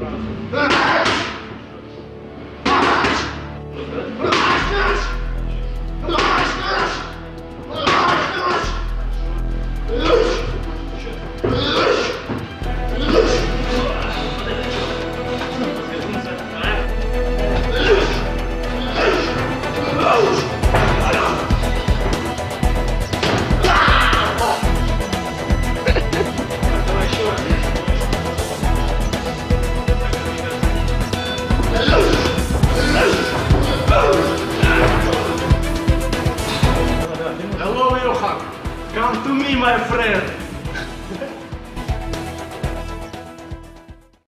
Hello, Come to me, my friend.